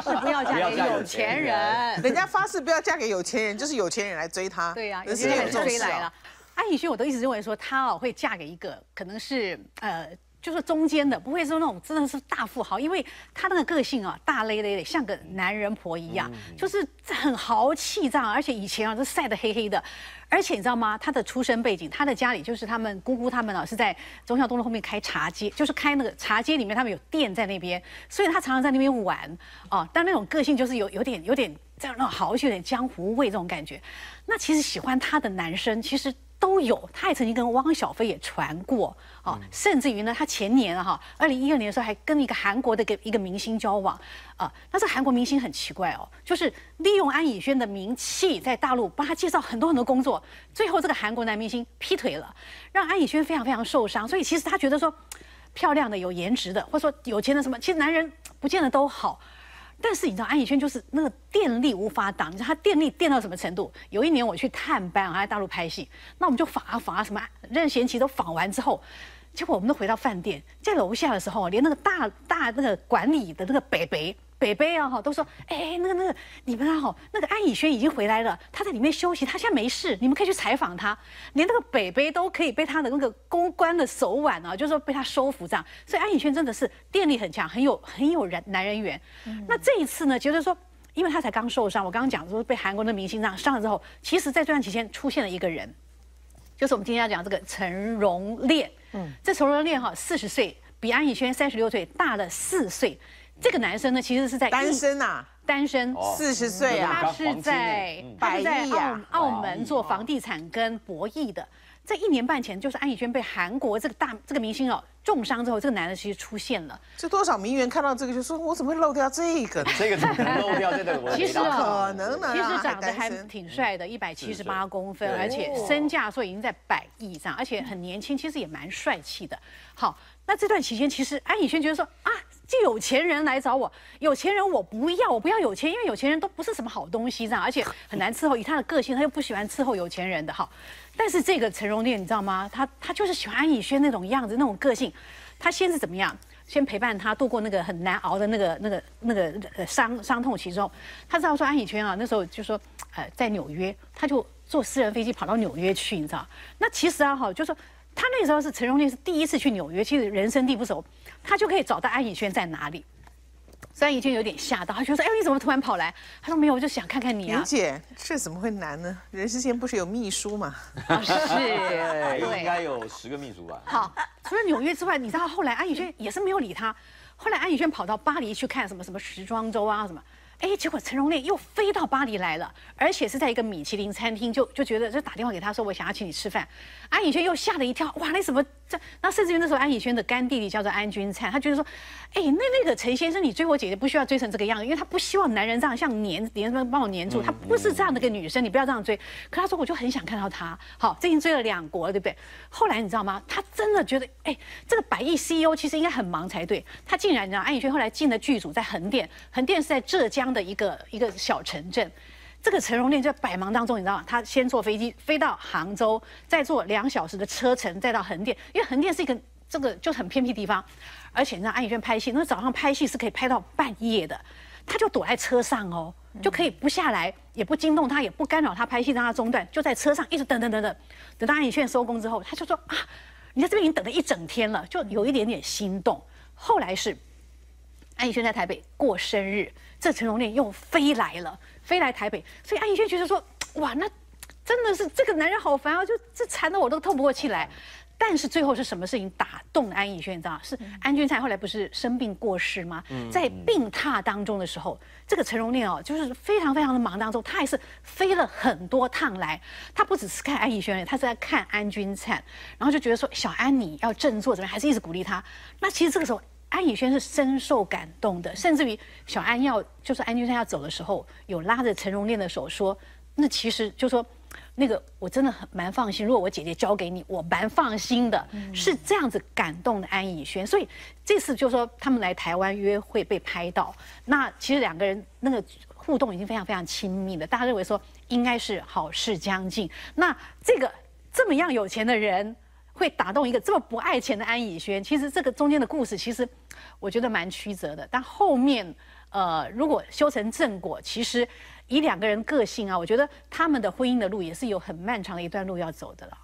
发誓不要嫁给有钱人。人家发誓不要嫁给有钱人，就是有钱人来追她。对呀，有钱人追来了。安以轩，我都一直认为说她哦会嫁给一个可能是呃。就是中间的，不会说那种真的是大富豪，因为他那个个性啊，大咧咧的，像个男人婆一样，就是很豪气这样，而且以前啊，都晒得黑黑的，而且你知道吗？他的出身背景，他的家里就是他们姑姑他们啊，是在忠孝东路后面开茶街，就是开那个茶街里面，他们有店在那边，所以他常常在那边玩啊。但那种个性就是有有点有点这样那种豪气，有点江湖味这种感觉。那其实喜欢他的男生，其实。都有，他也曾经跟汪小菲也传过，哦，甚至于呢，他前年啊哈，二零一二年的时候还跟一个韩国的一个一个明星交往，啊，那这韩国明星很奇怪哦，就是利用安以轩的名气在大陆帮他介绍很多很多工作，最后这个韩国男明星劈腿了，让安以轩非常非常受伤，所以其实他觉得说，漂亮的、有颜值的，或者说有钱的什么，其实男人不见得都好。但是你知道安以轩就是那个电力无法挡，你知道他电力电到什么程度？有一年我去探班啊，在大陆拍戏，那我们就访啊访啊，什么任贤齐都访完之后，结果我们都回到饭店，在楼下的时候，连那个大大那个管理的那个北北。北北啊哈，都说哎那个那个你们啊哈，那个安以轩已经回来了，他在里面休息，他现在没事，你们可以去采访他。连那个北北都可以被他的那个公关的手腕啊，就是说被他收服这样。所以安以轩真的是电力很强，很有很有人男人缘。那这一次呢，觉得说，因为他才刚受伤，我刚刚讲说被韩国的明星这样伤了之后，其实在这段期间出现了一个人，就是我们今天要讲这个陈荣炼。嗯，这陈荣炼哈四十岁，比安以轩三十六岁大了四岁。这个男生呢，其实是在单身呐，单身，四十岁啊，他是在他是在澳澳门做房地产跟博弈的。在一年半前，就是安以轩被韩国这个大这个明星哦重伤之后，这个男的其实出现了。这多少名媛看到这个就说：“我怎么会漏掉这个？这个怎么可能漏掉？这个我其实可能呢，其实长得还挺帅的，一百七十八公分，而且身价说已经在百亿上，而且很年轻，其实也蛮帅气的。好，那这段期间，其实安以轩觉得说啊。就有钱人来找我，有钱人我不要，我不要有钱，因为有钱人都不是什么好东西，这样，而且很难伺候。以他的个性，他又不喜欢伺候有钱人的哈。但是这个陈荣炼，你知道吗？他他就是喜欢安以轩那种样子，那种个性。他先是怎么样？先陪伴他度过那个很难熬的那个那个那个伤伤痛其中。他知道说安以轩啊，那时候就说呃在纽约，他就坐私人飞机跑到纽约去，你知道？那其实啊哈，就说。他那时候是陈荣炼是第一次去纽约，其实人生地不熟，他就可以找到安以轩在哪里。所以安以轩有点吓到，他就说：“哎，你怎么突然跑来？”他说：“没有，我就想看看你啊。”姐，这怎么会难呢？人世间不是有秘书吗？是，对，应该有十个秘书吧。好，除了纽约之外，你知道后来安以轩也是没有理他。后来安以轩跑到巴黎去看什么什么时装周啊什么。哎，结果陈荣炼又飞到巴黎来了，而且是在一个米其林餐厅，就就觉得就打电话给他说，我想要请你吃饭。安以轩又吓了一跳，哇，那什么这？那甚至于那时候安以轩的干弟弟叫做安钧灿，他觉得说，哎，那那个陈先生，你追我姐姐不需要追成这个样子，因为他不希望男人这样像黏黏着帮我黏住，他不是这样的一个女生，你不要这样追。可他说，我就很想看到他。好，最近追了两国，对不对？后来你知道吗？他真的觉得，哎，这个百亿 CEO 其实应该很忙才对，他竟然你知道，安以轩后来进了剧组，在横店，横店是在浙江。的一个一个小城镇，这个陈荣烈在百忙当中，你知道吗？他先坐飞机飞到杭州，再坐两小时的车程，再到横店，因为横店是一个这个就很偏僻地方，而且你知道安以轩拍戏，那早上拍戏是可以拍到半夜的，他就躲在车上哦，就可以不下来，也不惊动他，也不干扰他拍戏，让他中断，就在车上一直等等等等，等到安以轩收工之后，他就说啊，你在这边已经等了一整天了，就有一点点心动。后来是安以轩在台北过生日。这陈荣炼又飞来了，飞来台北，所以安以轩觉得说，哇，那真的是这个男人好烦啊，就这缠得我都透不过气来。但是最后是什么事情打动了安以轩？你知道是安钧璨后来不是生病过世吗？在病榻当中的时候，这个陈荣炼哦，就是非常非常的忙当中，他还是飞了很多趟来。他不只是看安以轩，他是在看安钧璨，然后就觉得说小安你要振作，怎么样？还是一直鼓励他。那其实这个时候。安以轩是深受感动的，甚至于小安要就是安君山要走的时候，有拉着陈荣炼的手说：“那其实就说那个我真的很蛮放心，如果我姐姐交给你，我蛮放心的。”是这样子感动的安以轩，所以这次就说他们来台湾约会被拍到，那其实两个人那个互动已经非常非常亲密了，大家认为说应该是好事将近。那这个这么样有钱的人。会打动一个这么不爱钱的安以轩，其实这个中间的故事，其实我觉得蛮曲折的。但后面呃，如果修成正果，其实以两个人个性啊，我觉得他们的婚姻的路也是有很漫长的一段路要走的了。